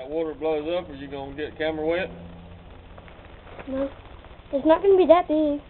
that water blows up, are you going to get camera wet? No. It's not going to be that big.